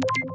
you